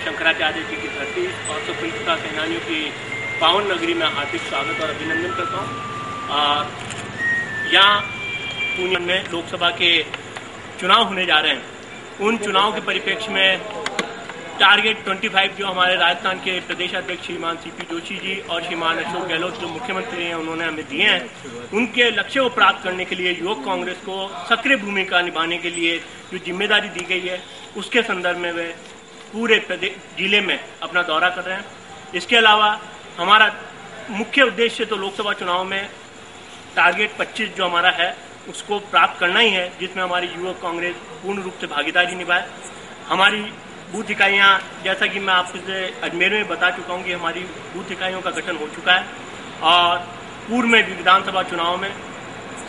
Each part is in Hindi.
शंकराचार्य जी की धरती और स्वतंत्रता सेनानियों की पावन नगरी में हार्दिक स्वागत और अभिनंदन करता हूँ। यहाँ पुणे में लोकसभा के चुनाव होने जा रहे हैं। उन चुनाव के परिप्रेक्ष्य में टारगेट 25 जो हमारे राजस्थान के प्रदेश अध्यक्ष श्रीमान सीपी जोशी जी और श्रीमान अशोक गहलोत जो मुख्यमंत्री हैं, उन्होंने हमें दिए हैं। उनके लक्ष्य को प्राप्त करने के लिए युवक कांग्रेस को सक्रिय भूमिका निभाने के लिए जो ज़िम्मेदारी दी गई है, उसके संदर्भ में वे पूरे ज़िले में अपना दौरा कर रहे हैं। इसके अलावा हमारा मुख्य उद्देश्य तो लोकसभा चुनाव में टारगेट 25 जो हमारा है, उसको प्राप्त करना ही है, जिसमें हमारी युवक कांग्रेस पूर्ण रूप से भागीदारी निभाए। हमारी बूथ इकाइयाँ, जैसा कि मैं आपसे अजमेर में बता चुका हूँ कि हमारी बूथ इकाइयों का गठन हो चुका है, और पूर्व में भी विधानसभा चुनाव में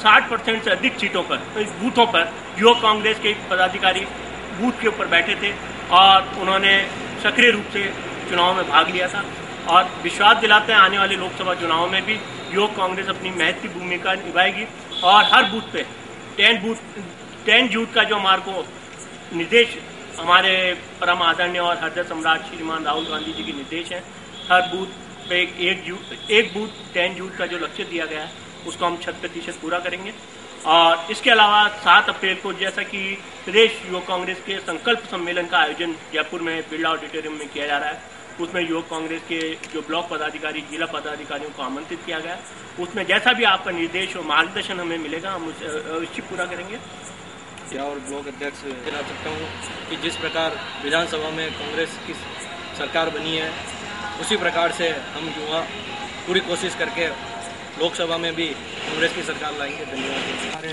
60 परसेंट से अधिक सीटों पर तो बूथों पर युवक कांग्रेस के पदाधिकारी बूथ के ऊपर बैठे थे। और उन्होंने सक्रिय रूप से चुनाव में भाग लिया था। और विश्वास दिलाते हैं आने वाले लोकसभा चुनाव में भी, युवक कांग्रेस अपनी महत्वपूर्ण भूमिका निभाएगी और हर बूथ पे टेन बूथ टेन जूथ का जो हमारे को निर्देश, हमारे परम आदरणीय और हृदय सम्राट श्रीमान राहुल गांधी जी के निर्देश हैं। हर बूथ पे एक जूथ एक बूथ टेन जूथ का जो लक्ष्य दिया गया है, उसको हम शत प्रतिशत पूरा करेंगे। और इसके अलावा सात अप्रैल को जैसा कि प्रदेश युवक कांग्रेस के संकल्प सम्मेलन का आयोजन जयपुर में बिरला ऑडिटोरियम में किया जा रहा है। उसमें युवक कांग्रेस के जो ब्लॉक पदाधिकारी, जिला पदाधिकारियों को आमंत्रित किया गया। उसमें जैसा भी आपका निर्देश और मार्गदर्शन हमें मिलेगा, हम उसे अवश्य पूरा करेंगे। या और ब्लॉक अध्यक्ष कहना सकता हूँ कि जिस प्रकार विधानसभा में कांग्रेस की सरकार बनी है, उसी प्रकार से हम युवा पूरी कोशिश करके लोकसभा में भी कांग्रेस की सरकार लाएँगे, धन्यवाद। हमारे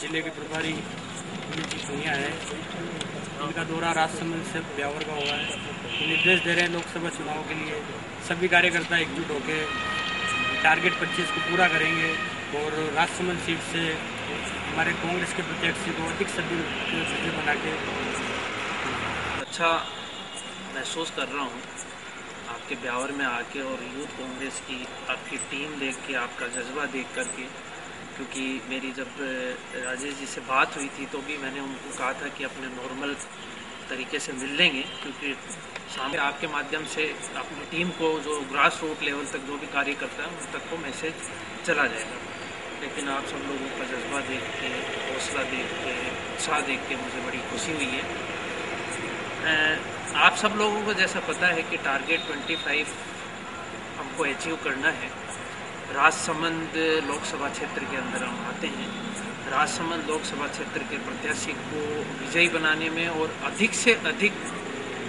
ज़िले के प्रभारी जी सोनिया है। उनका दौरा राजसमंद से ब्यावर का हुआ है। निर्देश दे रहे हैं लोकसभा चुनाव के लिए। सभी कार्यकर्ता एकजुट होकर टारगेट 25 को पूरा करेंगे और राजसमंद सीट से हमारे कांग्रेस के प्रत्याशी को अधिक सभ्य सभ्य बना के अच्छा महसूस कर रहा हूँ। आपके ब्यावर में आके और यूथ कांग्रेस की आपकी टीम देख के, आपका जज्बा देख करके, क्योंकि मेरी जब राजेश जी से बात हुई थी तो भी मैंने उनको कहा था कि अपने नॉर्मल तरीके से मिल लेंगे, क्योंकि सामने आपके माध्यम से अपनी टीम को जो ग्रास रूट लेवल तक जो भी कार्य करता है, उन तक को मैसेज चला जाएगा। लेकिन आप सब लोगों का जज्बा देख के, हौसला देख के, उत्साह देख के मुझे बड़ी खुशी हुई है। आप सब लोगों को जैसा पता है कि टारगेट 25 हमको अचीव करना है। राजसमंद लोकसभा क्षेत्र के अंदर हम आते हैं। राजसमंद लोकसभा क्षेत्र के प्रत्याशी को विजयी बनाने में और अधिक से अधिक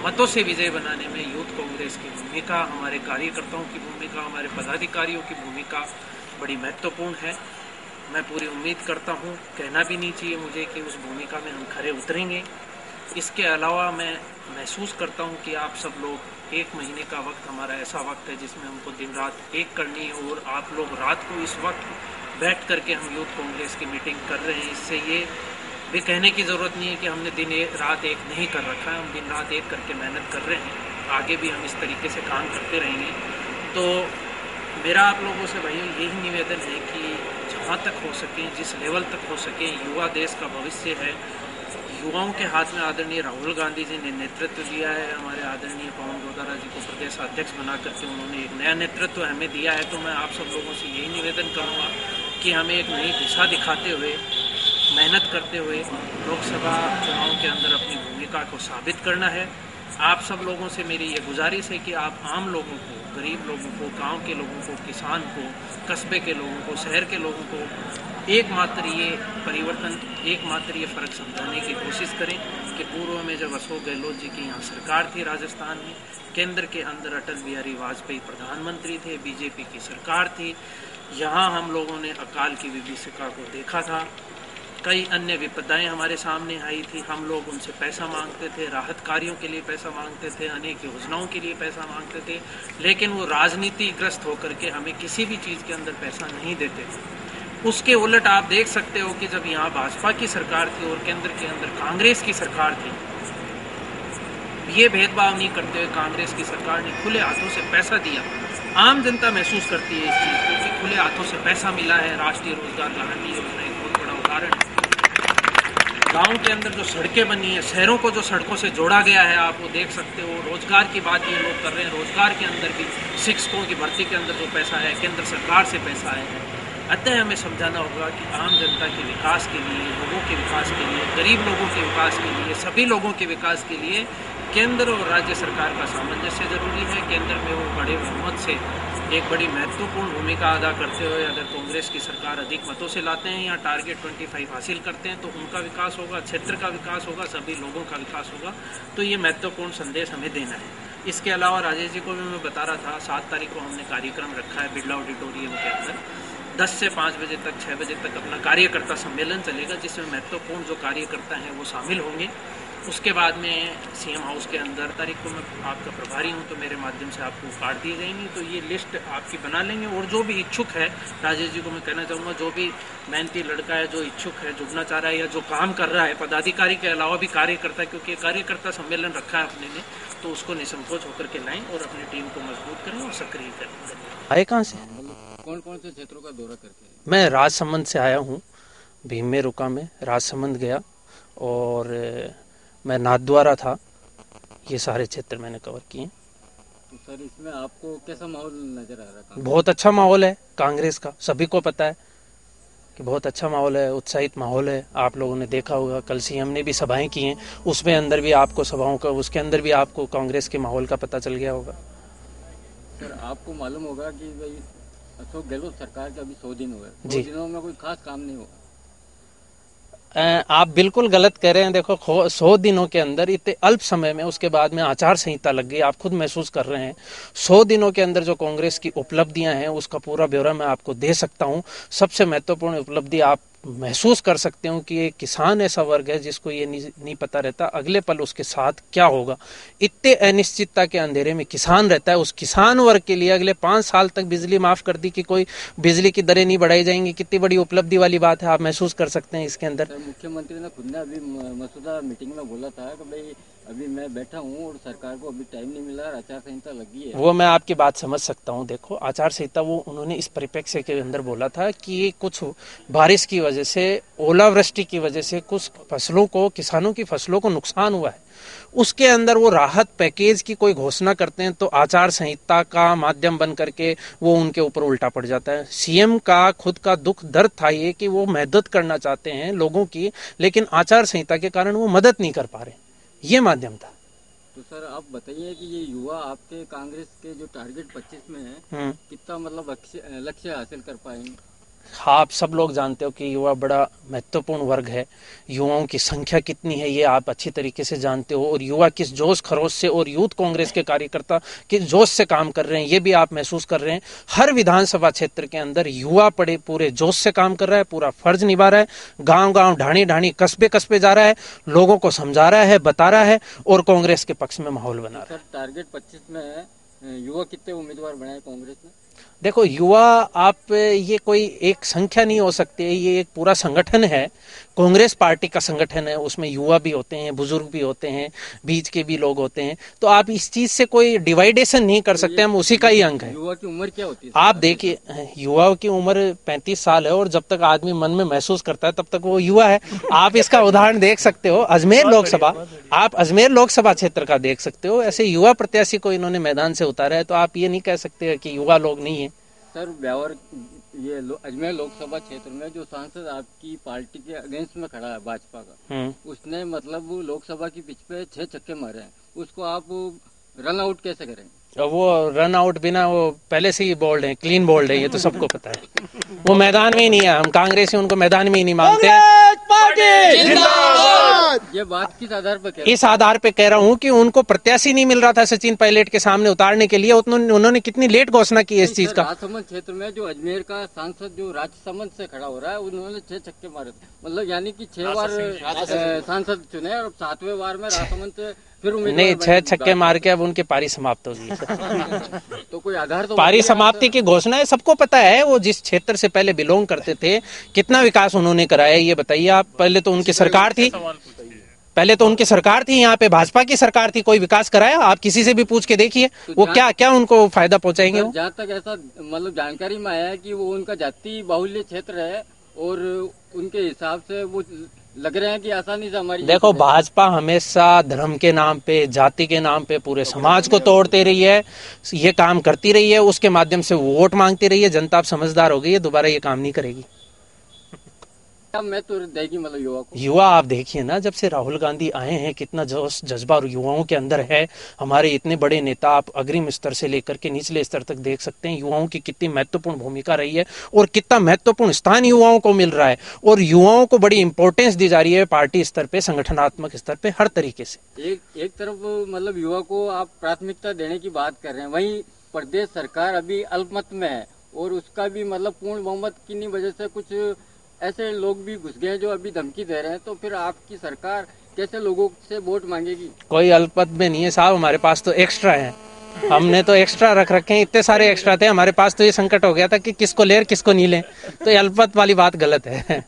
मतों से विजय बनाने में यूथ कांग्रेस की भूमिका, हमारे कार्यकर्ताओं की भूमिका, हमारे पदाधिकारियों की भूमिका बड़ी महत्वपूर्ण है। मैं पूरी उम्मीद करता हूँ, कहना भी नहीं चाहिए मुझे कि उस भूमिका में हम खरे उतरेंगे। इसके अलावा मैं महसूस करता हूँ कि आप सब लोग एक महीने का वक्त हमारा ऐसा वक्त है जिसमें हमको दिन रात एक करनी है और आप लोग रात को इस वक्त बैठ करके हम यूथ कांग्रेस की मीटिंग कर रहे हैं। इससे ये भी कहने की ज़रूरत नहीं है कि हमने दिन ए- रात एक नहीं कर रखा है, हम दिन रात एक करके मेहनत कर रहे हैं। आगे भी हम इस तरीके से काम करते रहेंगे। तो मेरा आप लोगों से भाइयों यही निवेदन है कि जहाँ तक हो सके, जिस लेवल तक हो सके, युवा देश का भविष्य है युवाओं के हाथ में आदरणीय राहुल गांधी जी ने नेतृत्व दिया है, हमारे आदरणीय पवन गोदारा जी को प्रदेश अध्यक्ष बना करके उन्होंने एक नया नेतृत्व हमें दिया है। तो मैं आप सब लोगों से यही निवेदन करूँगा कि हमें एक नई दिशा दिखाते हुए, मेहनत करते हुए लोकसभा चुनाव के अंदर अपनी भूमिका को साबित करना है। आप सब लोगों से मेरी ये गुजारिश है कि आप आम लोगों को, गरीब लोगों को, गाँव के लोगों को, किसान को, कस्बे के लोगों को, शहर के लोगों को एकमात्र ये परिवर्तन, एकमात्र ये फ़र्क समझाने की कोशिश करें कि पूर्व में जब अशोक गहलोत जी की यहाँ सरकार थी राजस्थान में, केंद्र के अंदर अटल बिहारी वाजपेयी प्रधानमंत्री थे, बीजेपी की सरकार थी, यहाँ हम लोगों ने अकाल की विभीषिका को देखा था। कई अन्य विपदाएँ हमारे सामने आई थी, हम लोग उनसे पैसा मांगते थे, राहत कार्यों के लिए पैसा मांगते थे, अनेक योजनाओं के लिए पैसा मांगते थे, लेकिन वो राजनीतिग्रस्त होकर के हमें किसी भी चीज़ के अंदर पैसा नहीं देते। थे उसके उलट आप देख सकते हो कि जब यहाँ भाजपा की सरकार थी और केंद्र के अंदर कांग्रेस की सरकार थी, ये भेदभाव नहीं करते हुए कांग्रेस की सरकार ने खुले हाथों से पैसा दिया। आम जनता महसूस करती है इस चीज़ को कि खुले हाथों से पैसा मिला है, राष्ट्रीय रोज़गार गारंटी योजना एक बहुत बड़ा उदाहरण गाँव के अंदर जो सड़कें बनी है, शहरों को जो सड़कों से जोड़ा गया है, आप वो देख सकते हो। रोज़गार की बात ये लोग कर रहे हैं, रोज़गार के अंदर भी शिक्षकों की भर्ती के अंदर जो पैसा है, केंद्र सरकार से पैसा आया है। अतः हमें समझाना होगा कि आम जनता के विकास के लिए, लोगों के विकास के लिए, गरीब लोगों के विकास के लिए, सभी लोगों के विकास के लिए केंद्र और राज्य सरकार का सामंजस्य ज़रूरी है। केंद्र में वो बड़े बहुमत से एक बड़ी महत्वपूर्ण भूमिका अदा करते हुए अगर कांग्रेस की सरकार अधिक मतों से लाते हैं या टारगेट 25 हासिल करते हैं तो उनका विकास होगा, क्षेत्र का विकास होगा, सभी लोगों का विकास होगा। तो ये महत्वपूर्ण संदेश हमें देना है। इसके अलावा राजेश जी को भी मैं बता रहा था, सात तारीख को हमने कार्यक्रम रखा है बिरला ऑडिटोरियम के अंदर। दस से पाँच बजे तक छः बजे तक अपना कार्यकर्ता सम्मेलन चलेगा, जिसमें महत्वपूर्ण जो कार्यकर्ता हैं वो शामिल होंगे। उसके बाद में सीएम हाउस के अंदर, तारीख को मैं आपका प्रभारी हूँ तो मेरे माध्यम से आपको कार्ड दिए जाएँगे। तो ये लिस्ट आपकी बना लेंगे। और जो भी इच्छुक है, राजेश जी को मैं कहना चाहूँगा, जो भी मेहनती लड़का है, जो इच्छुक है, जुड़ना चाह रहा है या जो काम कर रहा है, पदाधिकारी के अलावा भी कार्यकर्ता, क्योंकि कार्यकर्ता सम्मेलन रखा है अपने ने तो उसको निसंकोच होकर के लाएँ और अपनी टीम को मज़बूत करें और सक्रिय करें। आए कहाँ से? कौन कौन से क्षेत्रों का दौरा करके मैं राजसमंद से आया हूँ भीम में रुका में राजसमंद गया और मैं नाथद्वारा था। ये सारे क्षेत्र मैंने कवर किए। तो सर इसमें आपको कैसा माहौल नज़र आ रहा है? बहुत अच्छा माहौल है कांग्रेस का सभी को पता है कि बहुत अच्छा माहौल है उत्साहित माहौल है। आप लोगों ने देखा होगा कल सीएम ने भी सभाएँ की हैं उसमें अंदर भी आपको सभाओं का उसके अंदर भी आपको कांग्रेस के माहौल का पता चल गया होगा। सर आपको मालूम होगा कि भाई अशोक गहलोत सरकार के अभी सौ दिन हुए। जी। दिनों में कोई खास काम नहीं हुआ। आप बिल्कुल गलत कह रहे हैं देखो सौ दिनों के अंदर इतने अल्प समय में उसके बाद में आचार संहिता लग गई आप खुद महसूस कर रहे हैं। सौ दिनों के अंदर जो कांग्रेस की उपलब्धियाँ हैं उसका पूरा ब्यौरा मैं आपको दे सकता हूँ। सबसे महत्वपूर्ण उपलब्धि आप महसूस कर सकते हो कि एक किसान ऐसा वर्ग है जिसको ये नहीं, नहीं पता रहता अगले पल उसके साथ क्या होगा। इतने अनिश्चितता के अंधेरे में किसान रहता है उस किसान वर्ग के लिए अगले पाँच साल तक बिजली माफ़ कर दी कि कोई बिजली की दरें नहीं बढ़ाई जाएँगी कितनी बड़ी उपलब्धि वाली बात है आप महसूस कर सकते हैं इसके अंदर। मुख्यमंत्री ने खुद ने अभी मसूदा मीटिंग में बोला था कि भाई अभी मैं बैठा हूँ और सरकार को अभी टाइम नहीं मिला आचार संहिता लगी है। वो मैं आपकी बात समझ सकता हूँ। देखो, आचार संहिता वो उन्होंने इस परिप्रेक्ष्य के अंदर बोला था कि कुछ बारिश की वजह से, ओलावृष्टि की वजह से कुछ फ़सलों को, किसानों की फ़सलों को नुकसान हुआ है। उसके अंदर वो राहत पैकेज की कोई घोषणा करते हैं तो आचार संहिता का माध्यम बन करके वो उनके ऊपर उल्टा पड़ जाता है। सीएम का, खुद का दुख दर्द था ये कि वो मदद करना चाहते हैं लोगों की, लेकिन आचार संहिता के कारण वो मदद नहीं कर पा रहे। ये माध्यम था तो सर आप बताइए कि ये युवा आपके कांग्रेस के जो टारगेट 25 में है हम्म। कितना मतलब लक्ष्य हासिल कर पाएँगे आप सब लोग जानते हो कि युवा बड़ा महत्वपूर्ण वर्ग है। युवाओं की संख्या कितनी है, ये आप अच्छी तरीके से जानते हो। और युवा किस जोश खरोश से और यूथ कांग्रेस के कार्यकर्ता किस जोश से काम कर रहे हैं, ये भी आप महसूस कर रहे हैं। हर विधानसभा क्षेत्र के अंदर युवा पड़े, पूरे जोश से काम कर रहा है, पूरा फ़र्ज़ निभा रहा है। गाँव गाँव ढाणी ढाणी कस्बे कस्बे जा रहा है, लोगों को समझा रहा है, बता रहा है और कांग्रेस के पक्ष में माहौल बना रहा है। टारगेट पच्चीस में युवा कितने उम्मीदवार बनाए कांग्रेस ने? देखो युवा आप ये कोई एक संख्या नहीं हो सकती है ये एक पूरा संगठन है। कांग्रेस पार्टी का संगठन है उसमें युवा भी होते हैं बुज़ुर्ग भी होते हैं बीच के भी लोग होते हैं। तो आप इस चीज़ से कोई डिवाइडेशन नहीं कर सकते हम उसी का ही अंग है। युवा की उम्र क्या होती है? आप देखिए युवाओं की उम्र 35 साल है और जब तक आदमी मन में महसूस करता है तब तक वो युवा है। आप इसका उदाहरण देख सकते हो अजमेर लोकसभा। आप अजमेर लोकसभा क्षेत्र का देख सकते हो ऐसे युवा प्रत्याशी को इन्होंने मैदान से उतारा है तो आप ये नहीं कह सकते कि युवा लोग नहीं है। सर ब्यावर ये लो, अजमेर लोकसभा क्षेत्र में जो सांसद आपकी पार्टी के अगेंस्ट में खड़ा है भाजपा का हम्म। उसने मतलब लोकसभा की पिच पे छह छक्के मारे हैं। उसको आप रन आउट कैसे करें वो रन आउट बिना वो पहले से ही बोल्ड है क्लीन बोल्ड है ये तो सबको पता है। वो मैदान में ही नहीं है हम कांग्रेसी उनको मैदान में ही नहीं मानते। ये बात किस आधार पर कह इस आधार पे कह रहा हूँ कि उनको प्रत्याशी नहीं मिल रहा था सचिन पायलट के सामने उतारने के लिए उन्होंने उन्होंने कितनी लेट घोषणा की इस चीज़ का। राजसमंद क्षेत्र में जो अजमेर का सांसद जो राजसमंद से खड़ा हो रहा है उन्होंने छह छक्के मारे मतलब यानी कि छह बार सांसद चुने और सातवें बार में राजसमंद से फिर नहीं छह छक्के मार के अब उनकी पारी समाप्त हो गई तो कोई आधार तो पारी समाप्ति की घोषणा है सबको पता है वो जिस क्षेत्र से पहले बिलोंग करते थे कितना विकास उन्होंने कराया ये बताइए आप। पहले तो उनकी सरकार थी। पहले तो उनकी सरकार थी यहाँ पे भाजपा की सरकार थी कोई विकास कराया? आप किसी से भी पूछ के देखिए तो वो क्या क्या उनको फ़ायदा पहुंचाएँगे जहाँ तक ऐसा मतलब जानकारी में आया है कि वो उनका जाति बाहुल्य क्षेत्र है और उनके हिसाब से वो लग रहे हैं कि आसानी से हमारी देखो भाजपा हमेशा धर्म के नाम पे जाति के नाम पे पूरे समाज को तोड़ते रही है ये काम करती रही है उसके माध्यम से वोट मांगती रही है जनता अब समझदार हो गई है दोबारा ये काम नहीं करेगी। क्या मैं तो देगी मतलब युवा को। युवा आप देखिए ना जब से राहुल गांधी आए हैं कितना जोश जज्बा युवाओं के अंदर है। हमारे इतने बड़े नेता आप अग्रिम स्तर से लेकर के निचले स्तर तक देख सकते हैं युवाओं की कितनी महत्वपूर्ण भूमिका रही है और कितना महत्वपूर्ण स्थान युवाओं को मिल रहा है। और युवाओं को बड़ी इंपॉर्टेंस दी जा रही है पार्टी स्तर पे संगठनात्मक स्तर पे हर तरीके से। एक एक तरफ़ मतलब युवा को आप प्राथमिकता देने की बात कर रहे हैं वहीं प्रदेश सरकार अभी अल्पमत में है और उसका भी मतलब पूर्ण बहुमत की वजह से कुछ ऐसे लोग भी घुस गए जो अभी धमकी दे रहे हैं तो फिर आपकी सरकार कैसे लोगों से वोट मांगेगी? कोई अल्पत में नहीं है साहब, हमारे पास तो एक्स्ट्रा है। हमने तो एक्स्ट्रा रख रखे हैं, इतने सारे एक्स्ट्रा थे, हमारे पास तो ये संकट हो गया था कि किसको ले किसको नहीं ले। तो अल्पत वाली बात गलत है।